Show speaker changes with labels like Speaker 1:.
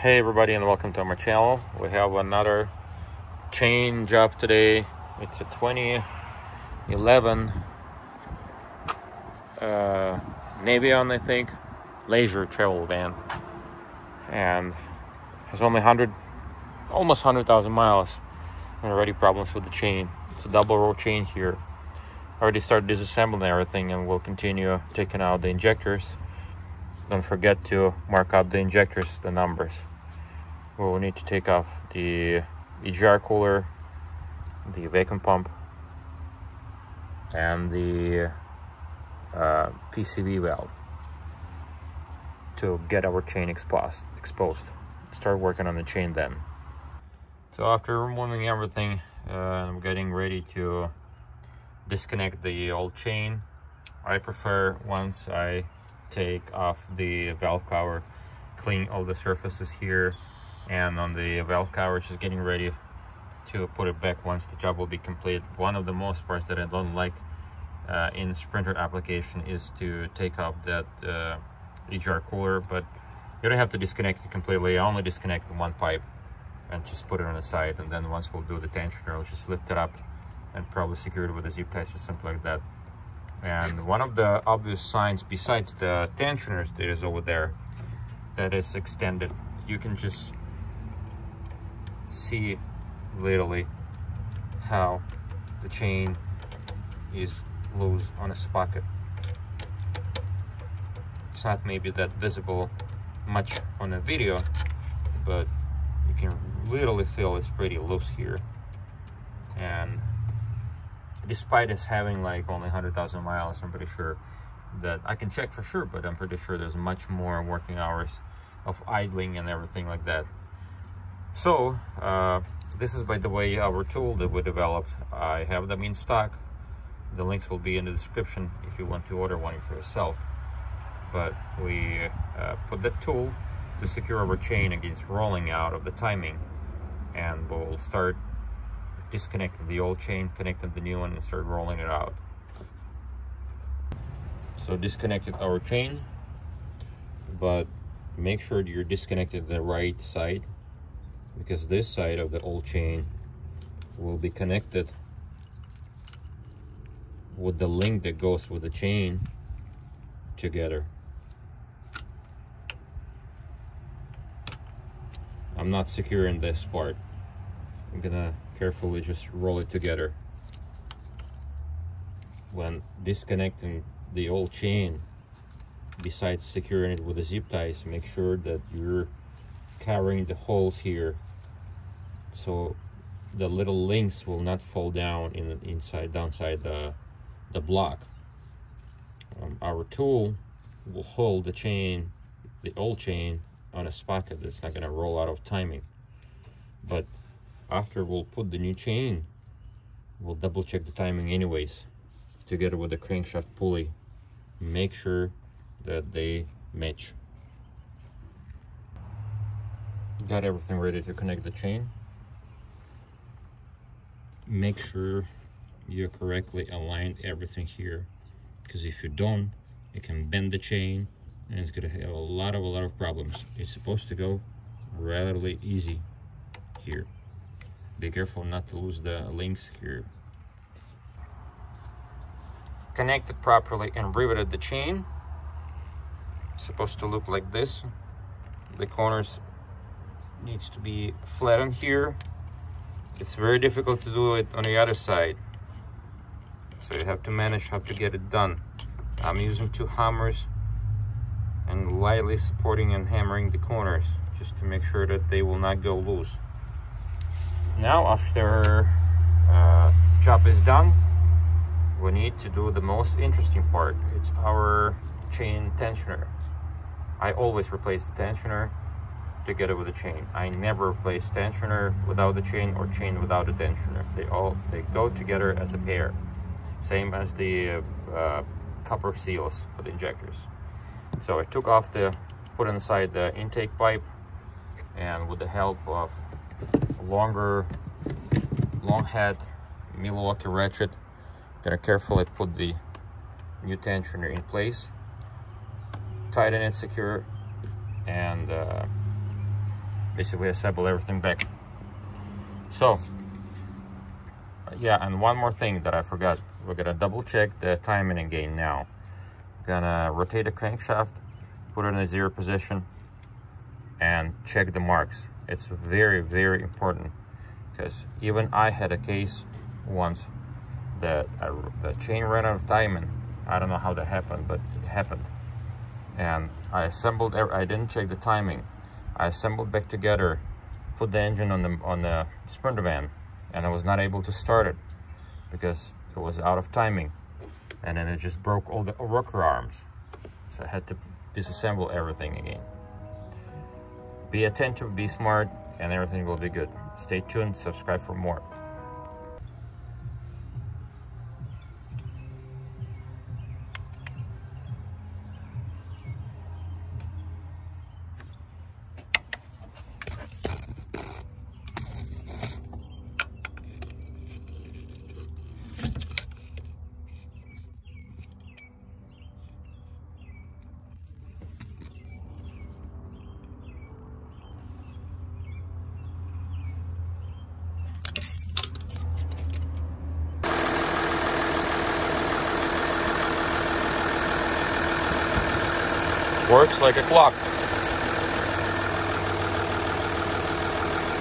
Speaker 1: Hey everybody and welcome to my channel. We have another chain job today. It's a 2011 uh, Navion I think, leisure travel van. And has only 100, almost 100,000 miles and already problems with the chain. It's a double row chain here. Already started disassembling everything and we'll continue taking out the injectors don't forget to mark up the injectors the numbers. We'll need to take off the EGR cooler the vacuum pump and the uh, valve to get our chain exposed exposed. Start working on the chain then. So after removing everything uh, I'm getting ready to disconnect the old chain. I prefer once I take off the valve cover, clean all the surfaces here and on the valve cover just getting ready to put it back once the job will be complete. One of the most parts that I don't like uh, in Sprinter application is to take off that uh, EGR cooler, but you don't have to disconnect it completely. I only disconnect one pipe and just put it on the side. And then once we'll do the tensioner, I'll just lift it up and probably secure it with a zip ties or something like that. And one of the obvious signs besides the tensioners that is over there that is extended, you can just see literally how the chain is loose on a sprocket. It's not maybe that visible much on a video, but you can literally feel it's pretty loose here. And despite us having like only 100,000 miles, I'm pretty sure that I can check for sure, but I'm pretty sure there's much more working hours of idling and everything like that. So, uh, this is by the way our tool that we developed. I have them in stock. The links will be in the description if you want to order one for yourself. But we uh, put that tool to secure our chain against rolling out of the timing and we'll start disconnected the old chain, connected the new one, and started rolling it out. So disconnected our chain, but make sure you're disconnected the right side because this side of the old chain will be connected with the link that goes with the chain together. I'm not securing this part. I'm gonna carefully just roll it together. When disconnecting the old chain, besides securing it with the zip ties, make sure that you're covering the holes here so the little links will not fall down in inside downside the the block. Um, our tool will hold the chain, the old chain, on a sprocket that's not going to roll out of timing. But after we'll put the new chain we'll double check the timing anyways together with the crankshaft pulley. Make sure that they match. Got everything ready to connect the chain. Make sure you correctly aligned everything here because if you don't it can bend the chain and it's gonna have a lot of a lot of problems. It's supposed to go relatively easy here be careful not to lose the links here. Connected properly and riveted the chain. Supposed to look like this. The corners needs to be flattened here. It's very difficult to do it on the other side. So you have to manage how to get it done. I'm using two hammers and lightly supporting and hammering the corners just to make sure that they will not go loose now after uh, job is done we need to do the most interesting part. It's our chain tensioner. I always replace the tensioner together with the chain. I never replace tensioner without the chain or chain without the tensioner. They all they go together as a pair same as the uh, copper seals for the injectors. So I took off the put inside the intake pipe and with the help of longer long head Milwaukee ratchet gonna carefully put the new tensioner in place tighten it secure and uh, basically assemble everything back. So, yeah, and one more thing that I forgot. We're gonna double check the timing again now. Gonna rotate the crankshaft, put it in a zero position, and check the marks. It's very, very important because even I had a case once that the chain ran out of timing. I don't know how that happened, but it happened. And I assembled, I didn't check the timing. I assembled back together, put the engine on the, on the Sprinter van, and I was not able to start it because it was out of timing. And then it just broke all the rocker arms. So I had to disassemble everything again. Be attentive, be smart, and everything will be good. Stay tuned, subscribe for more. Works like a clock.